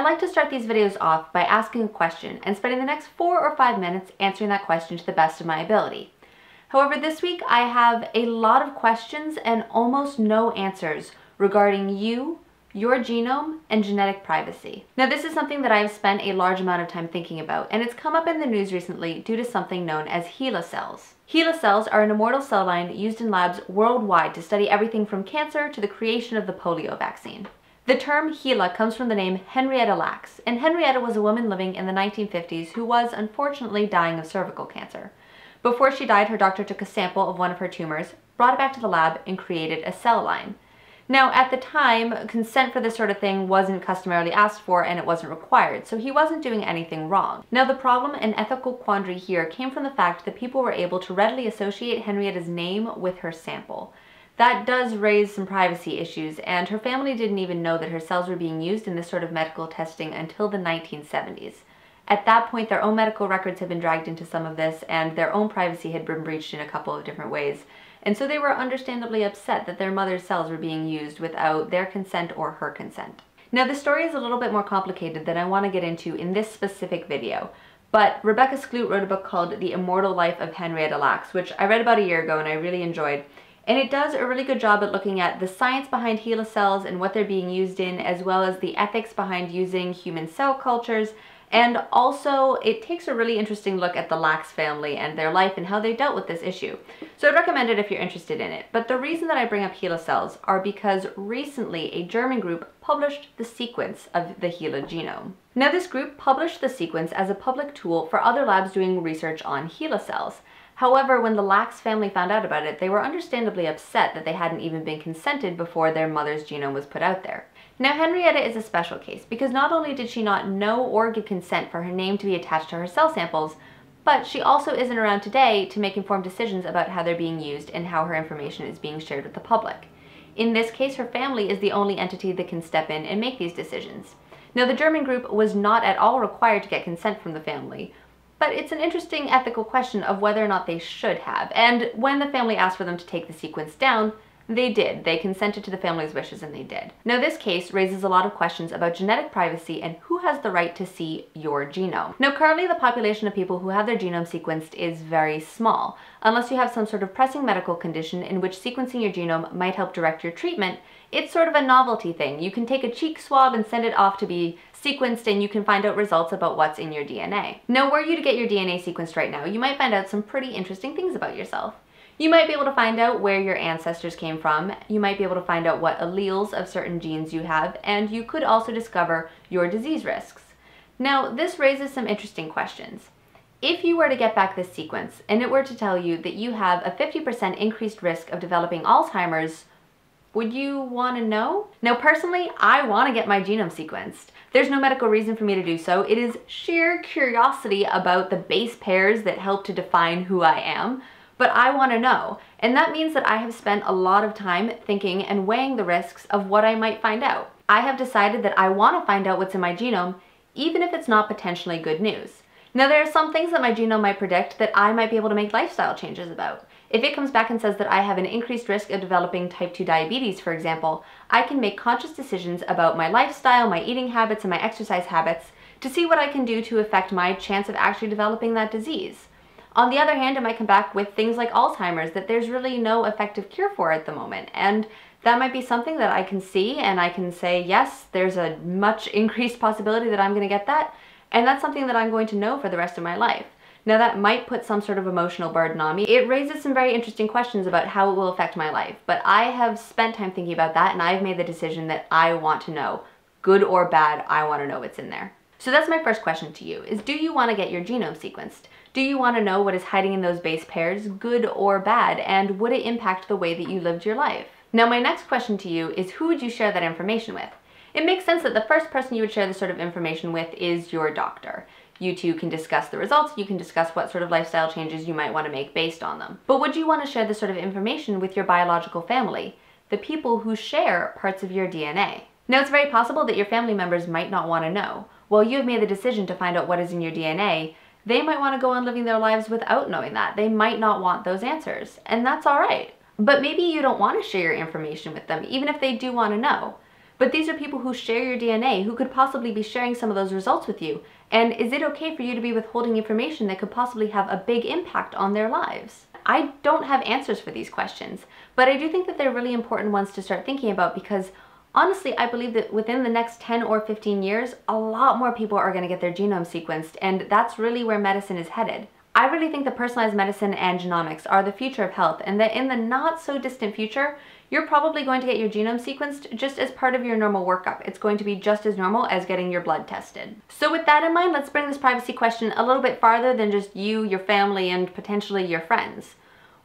I like to start these videos off by asking a question and spending the next four or five minutes answering that question to the best of my ability. However, this week I have a lot of questions and almost no answers regarding you, your genome, and genetic privacy. Now this is something that I've spent a large amount of time thinking about, and it's come up in the news recently due to something known as HeLa cells. HeLa cells are an immortal cell line used in labs worldwide to study everything from cancer to the creation of the polio vaccine. The term HeLa comes from the name Henrietta Lacks, and Henrietta was a woman living in the 1950s who was unfortunately dying of cervical cancer. Before she died, her doctor took a sample of one of her tumors, brought it back to the lab, and created a cell line. Now, at the time, consent for this sort of thing wasn't customarily asked for and it wasn't required, so he wasn't doing anything wrong. Now, the problem and ethical quandary here came from the fact that people were able to readily associate Henrietta's name with her sample. That does raise some privacy issues, and her family didn't even know that her cells were being used in this sort of medical testing until the 1970s. At that point, their own medical records had been dragged into some of this, and their own privacy had been breached in a couple of different ways. And so they were understandably upset that their mother's cells were being used without their consent or her consent. Now, the story is a little bit more complicated than I want to get into in this specific video, but Rebecca Skloot wrote a book called The Immortal Life of Henrietta Lacks, which I read about a year ago and I really enjoyed. And it does a really good job at looking at the science behind HeLa cells and what they're being used in, as well as the ethics behind using human cell cultures and also, it takes a really interesting look at the Lacks family and their life and how they dealt with this issue. So I'd recommend it if you're interested in it. But the reason that I bring up HeLa cells are because recently a German group published the sequence of the HeLa genome. Now this group published the sequence as a public tool for other labs doing research on HeLa cells. However, when the Lacks family found out about it, they were understandably upset that they hadn't even been consented before their mother's genome was put out there. Now, Henrietta is a special case because not only did she not know or give consent for her name to be attached to her cell samples, but she also isn't around today to make informed decisions about how they're being used and how her information is being shared with the public. In this case, her family is the only entity that can step in and make these decisions. Now, the German group was not at all required to get consent from the family, but it's an interesting ethical question of whether or not they should have. And when the family asked for them to take the sequence down, they did. They consented to the family's wishes and they did. Now this case raises a lot of questions about genetic privacy and who has the right to see your genome. Now currently the population of people who have their genome sequenced is very small. Unless you have some sort of pressing medical condition in which sequencing your genome might help direct your treatment, it's sort of a novelty thing. You can take a cheek swab and send it off to be sequenced and you can find out results about what's in your DNA. Now were you to get your DNA sequenced right now, you might find out some pretty interesting things about yourself. You might be able to find out where your ancestors came from, you might be able to find out what alleles of certain genes you have, and you could also discover your disease risks. Now, this raises some interesting questions. If you were to get back this sequence and it were to tell you that you have a 50% increased risk of developing Alzheimer's, would you want to know? Now personally, I want to get my genome sequenced. There's no medical reason for me to do so. It is sheer curiosity about the base pairs that help to define who I am but I want to know. And that means that I have spent a lot of time thinking and weighing the risks of what I might find out. I have decided that I want to find out what's in my genome, even if it's not potentially good news. Now there are some things that my genome might predict that I might be able to make lifestyle changes about. If it comes back and says that I have an increased risk of developing type 2 diabetes, for example, I can make conscious decisions about my lifestyle, my eating habits, and my exercise habits to see what I can do to affect my chance of actually developing that disease. On the other hand, it might come back with things like Alzheimer's that there's really no effective cure for at the moment. And that might be something that I can see and I can say, yes, there's a much increased possibility that I'm going to get that. And that's something that I'm going to know for the rest of my life. Now that might put some sort of emotional burden on me. It raises some very interesting questions about how it will affect my life, but I have spent time thinking about that and I've made the decision that I want to know. Good or bad, I want to know what's in there. So that's my first question to you, is do you want to get your genome sequenced? Do you want to know what is hiding in those base pairs, good or bad, and would it impact the way that you lived your life? Now my next question to you is who would you share that information with? It makes sense that the first person you would share this sort of information with is your doctor. You two can discuss the results, you can discuss what sort of lifestyle changes you might want to make based on them. But would you want to share this sort of information with your biological family, the people who share parts of your DNA? Now it's very possible that your family members might not want to know. While you have made the decision to find out what is in your DNA, they might want to go on living their lives without knowing that. They might not want those answers, and that's all right. But maybe you don't want to share your information with them, even if they do want to know. But these are people who share your DNA, who could possibly be sharing some of those results with you. And is it okay for you to be withholding information that could possibly have a big impact on their lives? I don't have answers for these questions, but I do think that they're really important ones to start thinking about because honestly, I believe that within the next 10 or 15 years, a lot more people are going to get their genome sequenced, and that's really where medicine is headed. I really think that personalized medicine and genomics are the future of health, and that in the not so distant future, you're probably going to get your genome sequenced just as part of your normal workup. It's going to be just as normal as getting your blood tested. So with that in mind, let's bring this privacy question a little bit farther than just you, your family, and potentially your friends.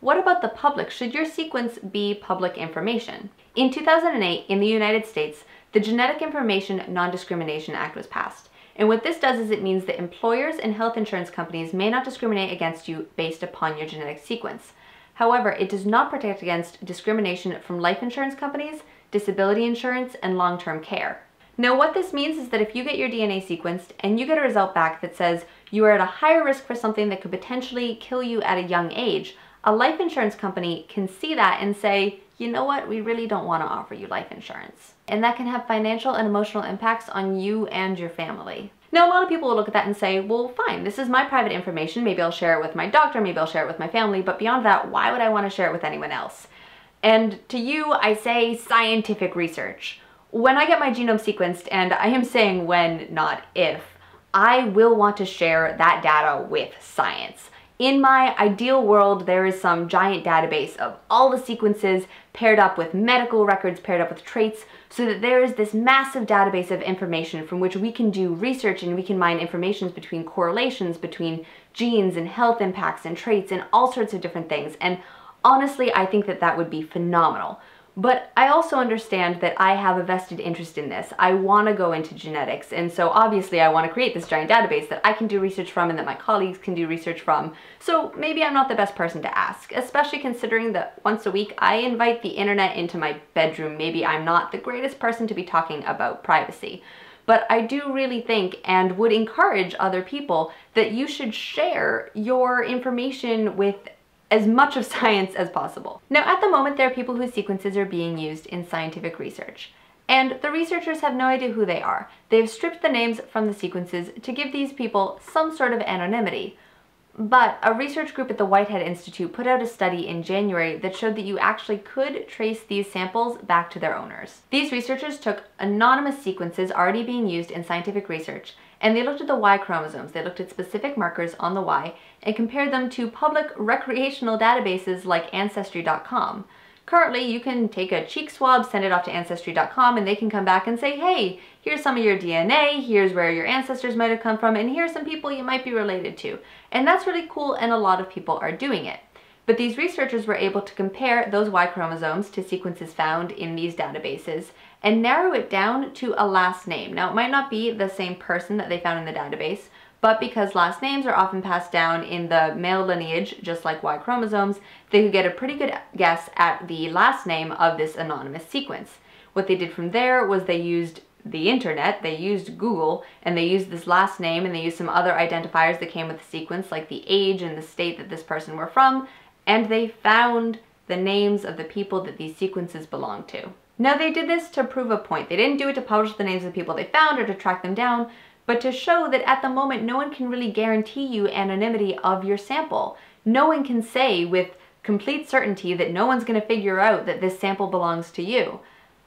What about the public? Should your sequence be public information? In 2008, in the United States, the Genetic Information Non-Discrimination Act was passed. And what this does is it means that employers and health insurance companies may not discriminate against you based upon your genetic sequence. However, it does not protect against discrimination from life insurance companies, disability insurance, and long-term care. Now what this means is that if you get your DNA sequenced and you get a result back that says you are at a higher risk for something that could potentially kill you at a young age, a life insurance company can see that and say, you know what, we really don't want to offer you life insurance. And that can have financial and emotional impacts on you and your family. Now, a lot of people will look at that and say, well, fine, this is my private information. Maybe I'll share it with my doctor, maybe I'll share it with my family, but beyond that, why would I want to share it with anyone else? And to you, I say scientific research. When I get my genome sequenced, and I am saying when, not if, I will want to share that data with science. In my ideal world, there is some giant database of all the sequences paired up with medical records, paired up with traits, so that there is this massive database of information from which we can do research and we can mine information between correlations between genes and health impacts and traits and all sorts of different things. And honestly, I think that that would be phenomenal. But I also understand that I have a vested interest in this. I want to go into genetics, and so obviously I want to create this giant database that I can do research from and that my colleagues can do research from. So maybe I'm not the best person to ask, especially considering that once a week I invite the internet into my bedroom. Maybe I'm not the greatest person to be talking about privacy. But I do really think and would encourage other people that you should share your information with as much of science as possible. Now, at the moment, there are people whose sequences are being used in scientific research. And the researchers have no idea who they are. They've stripped the names from the sequences to give these people some sort of anonymity. But a research group at the Whitehead Institute put out a study in January that showed that you actually could trace these samples back to their owners. These researchers took anonymous sequences already being used in scientific research and they looked at the Y chromosomes. They looked at specific markers on the Y and compared them to public recreational databases like Ancestry.com. Currently, you can take a cheek swab, send it off to Ancestry.com, and they can come back and say, hey, here's some of your DNA, here's where your ancestors might have come from, and here's some people you might be related to. And that's really cool, and a lot of people are doing it. But these researchers were able to compare those Y chromosomes to sequences found in these databases and narrow it down to a last name. Now, it might not be the same person that they found in the database, but because last names are often passed down in the male lineage, just like Y chromosomes, they could get a pretty good guess at the last name of this anonymous sequence. What they did from there was they used the internet, they used Google, and they used this last name and they used some other identifiers that came with the sequence, like the age and the state that this person were from, and they found the names of the people that these sequences belong to. Now they did this to prove a point. They didn't do it to publish the names of the people they found or to track them down, but to show that at the moment no one can really guarantee you anonymity of your sample. No one can say with complete certainty that no one's going to figure out that this sample belongs to you.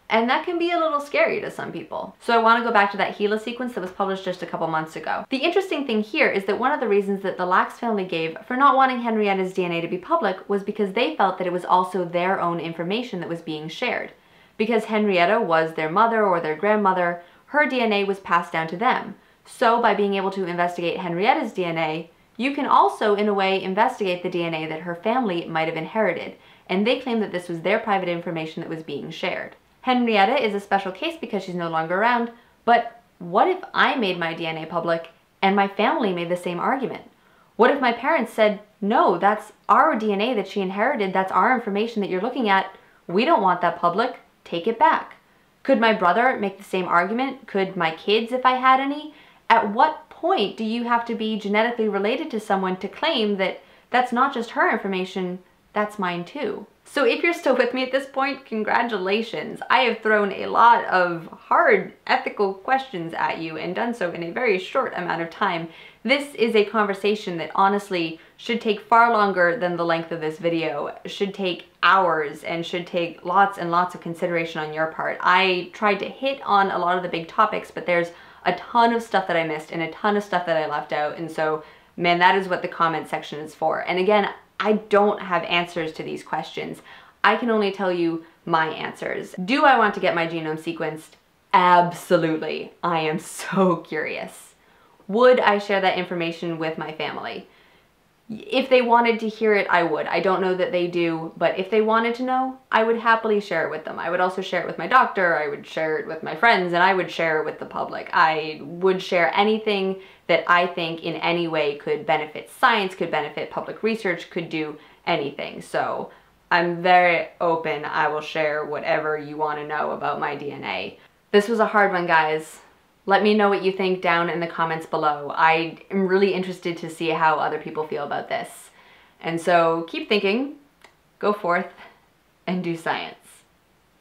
And that can be a little scary to some people. So I want to go back to that HeLa sequence that was published just a couple months ago. The interesting thing here is that one of the reasons that the Lacks family gave for not wanting Henrietta's DNA to be public was because they felt that it was also their own information that was being shared. Because Henrietta was their mother or their grandmother, her DNA was passed down to them. So by being able to investigate Henrietta's DNA, you can also, in a way, investigate the DNA that her family might have inherited, and they claim that this was their private information that was being shared. Henrietta is a special case because she's no longer around, but what if I made my DNA public and my family made the same argument? What if my parents said, no, that's our DNA that she inherited, that's our information that you're looking at, we don't want that public, take it back. Could my brother make the same argument? Could my kids, if I had any? At what point do you have to be genetically related to someone to claim that that's not just her information, that's mine too. So if you're still with me at this point, congratulations. I have thrown a lot of hard ethical questions at you and done so in a very short amount of time. This is a conversation that honestly should take far longer than the length of this video, should take hours and should take lots and lots of consideration on your part. I tried to hit on a lot of the big topics, but there's a ton of stuff that I missed and a ton of stuff that I left out. And so, man, that is what the comment section is for. And again, I don't have answers to these questions. I can only tell you my answers. Do I want to get my genome sequenced? Absolutely. I am so curious. Would I share that information with my family? If they wanted to hear it, I would. I don't know that they do, but if they wanted to know, I would happily share it with them. I would also share it with my doctor, I would share it with my friends, and I would share it with the public. I would share anything that I think in any way could benefit science, could benefit public research, could do anything. So I'm very open. I will share whatever you want to know about my DNA. This was a hard one, guys. Let me know what you think down in the comments below. I am really interested to see how other people feel about this. And so keep thinking, go forth, and do science.